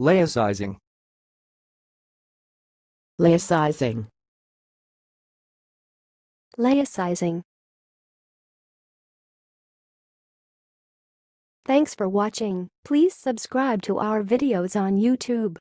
Laicizing. laicizing, Laicizing. Thanks for watching. Please subscribe to our videos on YouTube.